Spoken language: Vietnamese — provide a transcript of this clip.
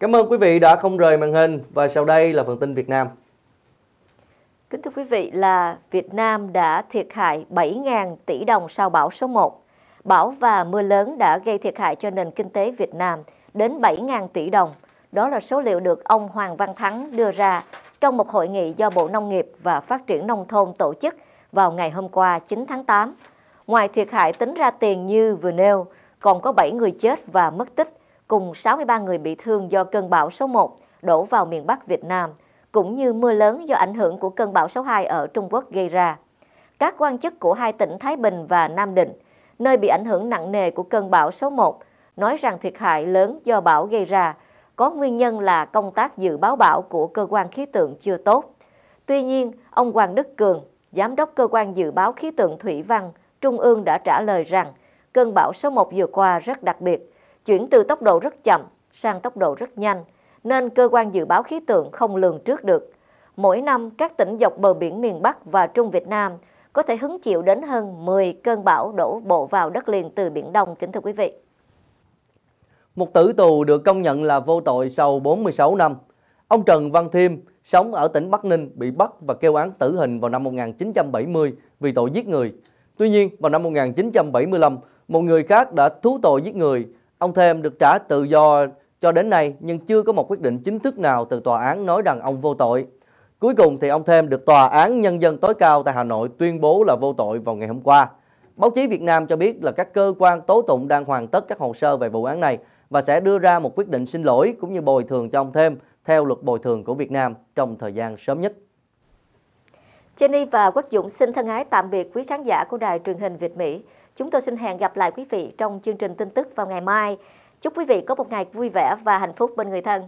Cảm ơn quý vị đã không rời màn hình và sau đây là phần tin Việt Nam. Kính thưa quý vị là Việt Nam đã thiệt hại 7.000 tỷ đồng sau bão số 1. Bão và mưa lớn đã gây thiệt hại cho nền kinh tế Việt Nam đến 7.000 tỷ đồng. Đó là số liệu được ông Hoàng Văn Thắng đưa ra trong một hội nghị do Bộ Nông nghiệp và Phát triển Nông thôn tổ chức vào ngày hôm qua 9 tháng 8. Ngoài thiệt hại tính ra tiền như vừa nêu, còn có 7 người chết và mất tích, cùng 63 người bị thương do cơn bão số 1 đổ vào miền Bắc Việt Nam, cũng như mưa lớn do ảnh hưởng của cơn bão số 2 ở Trung Quốc gây ra. Các quan chức của hai tỉnh Thái Bình và Nam Định, nơi bị ảnh hưởng nặng nề của cơn bão số 1, nói rằng thiệt hại lớn do bão gây ra có nguyên nhân là công tác dự báo bão của cơ quan khí tượng chưa tốt. Tuy nhiên, ông Hoàng Đức Cường, Giám đốc Cơ quan Dự báo Khí tượng Thủy văn Trung ương đã trả lời rằng cơn bão số 1 vừa qua rất đặc biệt, chuyển từ tốc độ rất chậm sang tốc độ rất nhanh, nên cơ quan dự báo khí tượng không lường trước được. Mỗi năm, các tỉnh dọc bờ biển miền Bắc và Trung Việt Nam có thể hứng chịu đến hơn 10 cơn bão đổ bộ vào đất liền từ Biển Đông, kính thưa quý vị. Một tử tù được công nhận là vô tội sau 46 năm. Ông Trần Văn Thiêm, sống ở tỉnh Bắc Ninh, bị bắt và kêu án tử hình vào năm 1970 vì tội giết người. Tuy nhiên, vào năm 1975, một người khác đã thú tội giết người. Ông Thêm được trả tự do cho đến nay, nhưng chưa có một quyết định chính thức nào từ tòa án nói rằng ông vô tội. Cuối cùng thì ông Thêm được Tòa án Nhân dân tối cao tại Hà Nội tuyên bố là vô tội vào ngày hôm qua. Báo chí Việt Nam cho biết là các cơ quan tố tụng đang hoàn tất các hồ sơ về vụ án này và sẽ đưa ra một quyết định xin lỗi cũng như bồi thường cho ông Thêm theo luật bồi thường của Việt Nam trong thời gian sớm nhất. Jenny và Quốc Dũng xin thân ái tạm biệt quý khán giả của đài truyền hình Việt Mỹ. Chúng tôi xin hẹn gặp lại quý vị trong chương trình tin tức vào ngày mai. Chúc quý vị có một ngày vui vẻ và hạnh phúc bên người thân.